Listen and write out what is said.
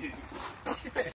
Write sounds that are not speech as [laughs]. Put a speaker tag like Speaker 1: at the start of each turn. Speaker 1: Thank [laughs] you.